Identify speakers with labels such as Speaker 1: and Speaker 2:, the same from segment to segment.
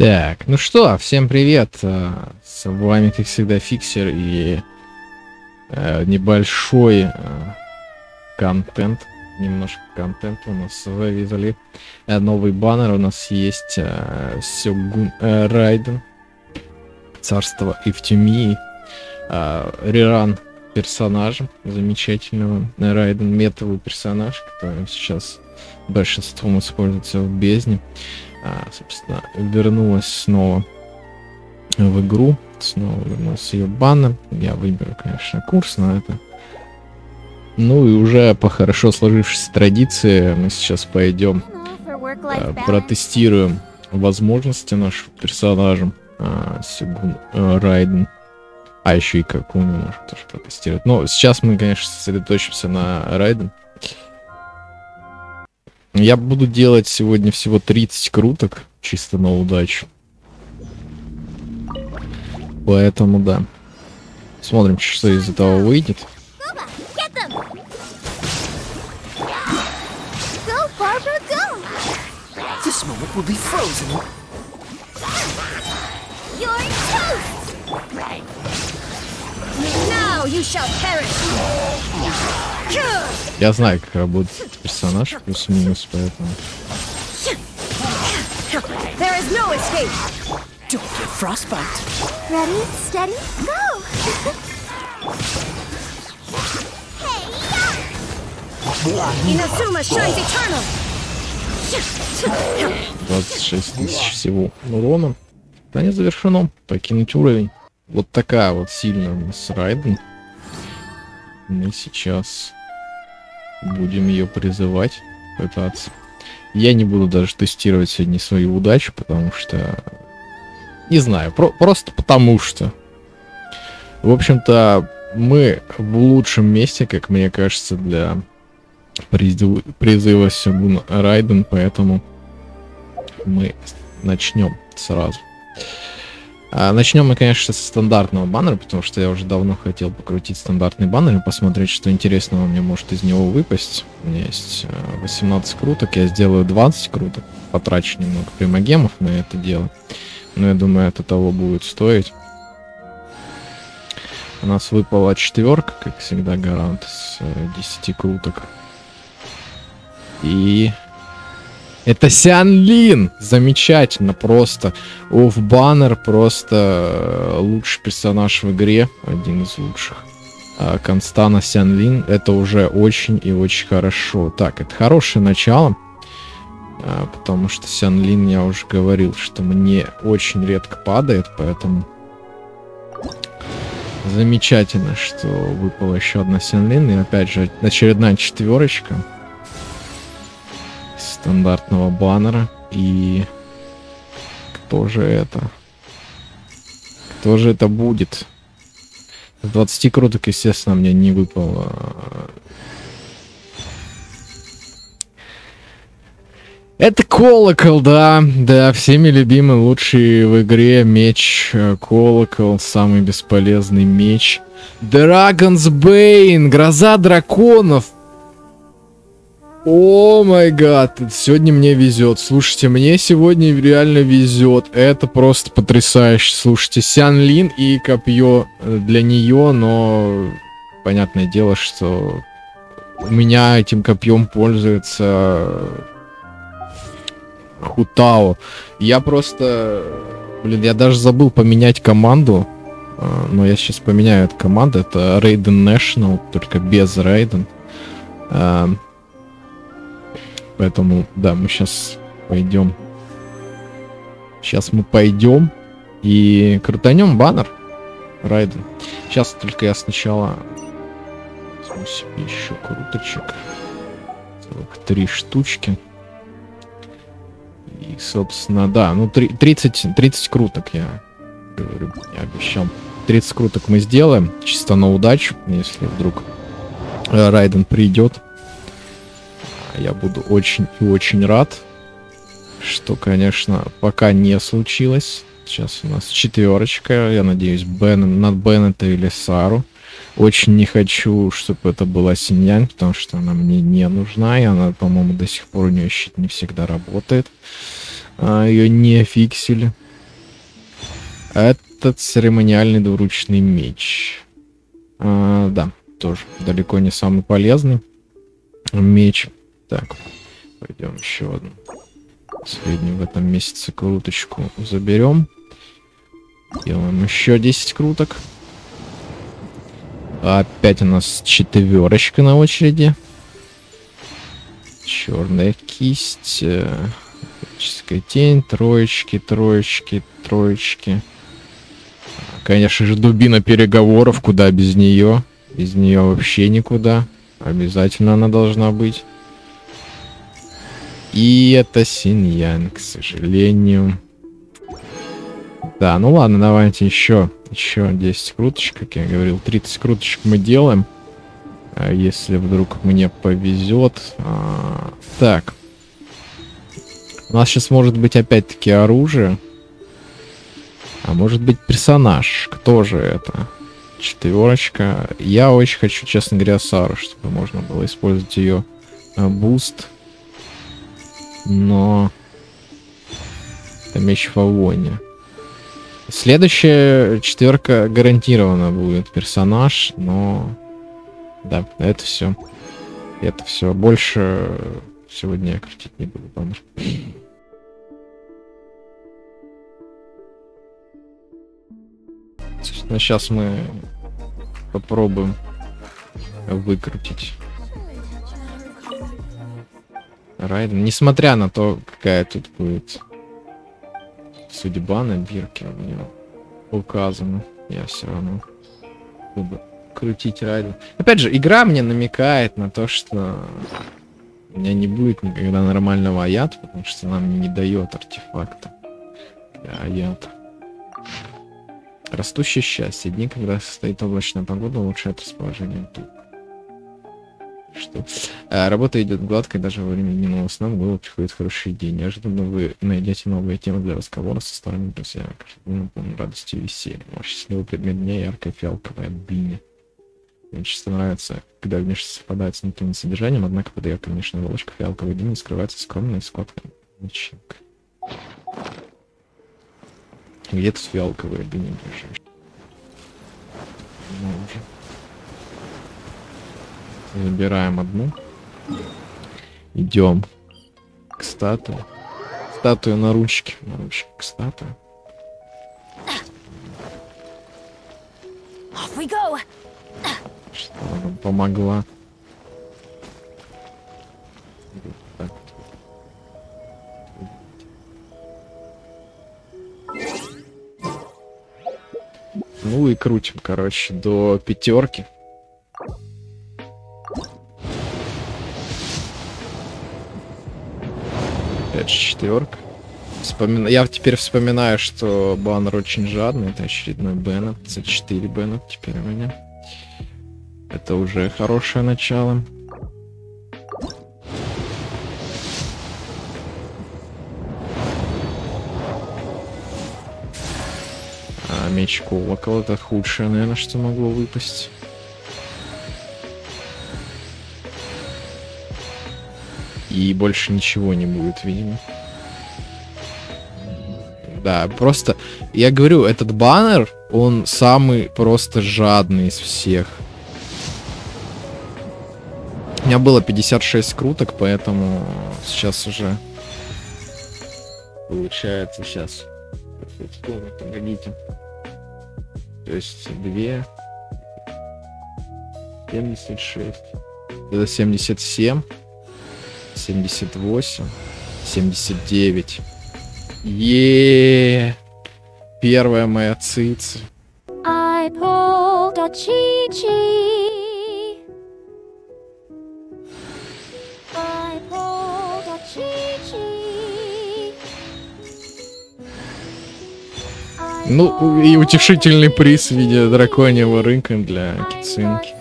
Speaker 1: Так, ну что, всем привет. э, С вами, как всегда, Фиксер и э, небольшой э, контент. Немножко контента у нас завезли. Э, новый баннер у нас есть. Э, Сёгун э, Райден. Царство Эвтюмии. Э, Реран персонажа замечательного. Э, Райден метовый персонаж, который сейчас большинством используется в бездне а, собственно, вернулась снова в игру. Снова вернулся ее баннер. Я выберу, конечно, курс на это. Ну и уже по хорошо сложившейся традиции мы сейчас пойдем а, протестируем возможности нашего персонажа а, Сигун а, Райден. А еще и Какуну можем тоже протестировать. Но сейчас мы, конечно, сосредоточимся на Райден. Я буду делать сегодня всего 30 круток, чисто на удачу. Поэтому да. Смотрим, что из этого выйдет.
Speaker 2: This moment will be frozen.
Speaker 1: Я знаю, как работает этот персонаж, плюс-минус, поэтому...
Speaker 3: There is no escape!
Speaker 2: Don't get frostbite.
Speaker 3: Ready, steady, go! hey, Inazuma shines eternal!
Speaker 1: 26 тысяч всего урона. Задание завершено. Покинуть уровень. Вот такая вот сильная у нас Райден. Мы сейчас будем ее призывать, пытаться. Я не буду даже тестировать сегодня свою удачу, потому что... Не знаю, про- просто потому что. В общем-то, мы в лучшем месте, как мне кажется, для призыва, призыва Сёгуна Райден, поэтому мы начнем сразу. А, начнем мы, конечно, со стандартного баннера, потому что я уже давно хотел покрутить стандартный баннер и посмотреть, что интересного мне может из него выпасть. У меня есть э, 18 круток, я сделаю 20 круток, потрачу немного примагемов на это дело. Но я думаю, это того будет стоить. У нас выпала четверка, как всегда, гарант с э, 10 круток. И это Сян Лин! Замечательно, просто. Оф баннер просто э, лучший персонаж в игре. Один из лучших. А, Констана Сян Лин. Это уже очень и очень хорошо. Так, это хорошее начало. А, Потому что Сян Лин, я уже говорил, что мне очень редко падает, поэтому замечательно, что выпала еще одна Сян Лин. И опять же, очередная четверочка стандартного баннера. И кто же это? Кто же это будет? С 20 круток, естественно, мне не выпало. Это колокол, да, да, всеми любимый, лучший в игре меч колокол, самый бесполезный меч. Dragon's Bane, гроза драконов, о май гад, сегодня мне везет. Слушайте, мне сегодня реально везет. Это просто потрясающе. Слушайте, Сян Лин и копье э, для нее, но понятное дело, что у меня этим копьем пользуется Хутао. Я просто, блин, я даже забыл поменять команду. э, Но я сейчас поменяю эту команду. Это Raiden National, только без Raiden. Поэтому, да, мы сейчас пойдем. Сейчас мы пойдем и крутанем баннер Райден. Сейчас только я сначала возьму себе еще круточек. Целых три штучки. И, собственно, да, ну три- 30, 30 круток я говорю, я обещал. 30 круток мы сделаем, чисто на удачу, если вдруг э, Райден придет. Я буду очень и очень рад, что, конечно, пока не случилось. Сейчас у нас четверочка. Я надеюсь, Бен, над Беннета или Сару. Очень не хочу, чтобы это была Синьянь, потому что она мне не нужна, и она, по-моему, до сих пор у нее щит не всегда работает. А, ее не фиксили. Этот церемониальный двуручный меч. А, да, тоже далеко не самый полезный меч. Так, пойдем еще одну. Последнюю в этом месяце круточку заберем. Делаем еще 10 круток. Опять у нас четверочка на очереди. Черная кисть. э, Магическая тень. Троечки, троечки, троечки. Конечно же, дубина переговоров. Куда без нее? Без нее вообще никуда. Обязательно она должна быть. И это Синьян, к сожалению. Да, ну ладно, давайте еще, еще 10 круточек, как я говорил. 30 круточек мы делаем. А Если вдруг мне повезет. А, Так. У нас сейчас может быть опять-таки оружие. А может быть персонаж. Кто же это? Четверочка. Я очень хочу, честно говоря, Сару, чтобы можно было использовать ее а, буст. Но... Это меч Фавония. Следующая четверка гарантированно будет персонаж, но... Да, это все. Это все. Больше сегодня я крутить не буду. Собственно, сейчас мы попробуем выкрутить Райден. Несмотря на то, какая тут будет судьба на бирке у него указана, я все равно буду крутить Райден. Опять же, игра мне намекает на то, что у меня не будет никогда нормального аята, потому что нам не дает артефакта для аята. Растущее счастье. Дни, когда состоит облачная погода, улучшает расположение тут. Что? А, работа идет гладко, и даже во время дневного сна в голову приходит хорошие идеи. Неожиданно вы найдете новые темы для разговора со старыми друзьями. Каждый день наполнен радостью и весельем. Ваш счастливый предмет дня яркая фиалковая дыня. Мне чисто нравится, когда внешне совпадает с внутренним содержанием, однако под ее конечно, оболочка фиалковой дыни скрывается скромная складка начинка. Где тут фиалковая дыня ближайшая? Ну, уже. Забираем одну. Идем к статуе. Статуя на ручке. На ручке к статуе. Что она помогла. Ну и крутим, короче, до пятерки. Четверка. Вспомина- Я теперь вспоминаю, что баннер очень жадный. Это очередной Беннет. За 4 Беннет теперь у меня. Это уже хорошее начало. А меч колокол это худшее, наверное, что могло выпасть. И больше ничего не будет, видимо. Да, просто, я говорю, этот баннер, он самый просто жадный из всех. У меня было 56 круток, поэтому сейчас уже получается сейчас. Погодите. То есть 2 76. Это 77. 78. 79. Е. Первая моя цица.
Speaker 3: I pulled a Chi-Chi. I pulled a Chi-Chi.
Speaker 1: Ну, и утешительный приз в виде драконьего рынка для кицинки.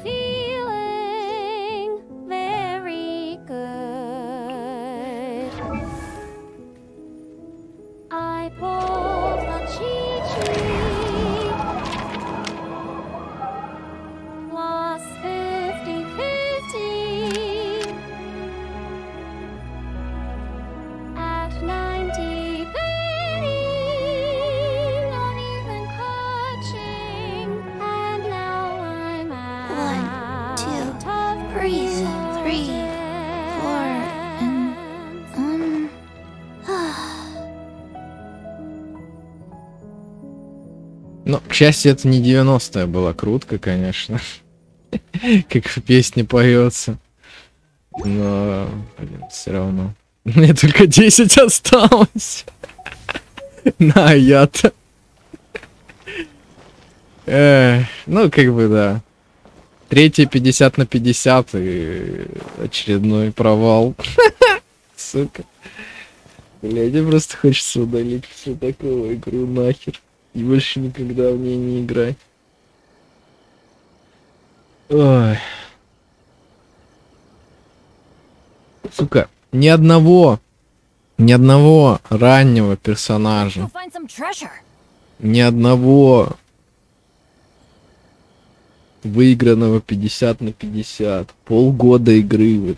Speaker 3: breathe.
Speaker 1: Но, к счастью, это не 90-е была крутка, конечно. как в песне поется. Но, блин, все равно. Мне только 10 осталось. На, я-то. Ну, как бы да. Третий 50 на 50 и очередной провал. Сука. Блядь, просто хочется удалить всю такую игру нахер. И больше никогда в ней не играть. Ой. Сука, ни одного, ни одного раннего персонажа, ни одного выигранного 50 на 50. Полгода игры. Вот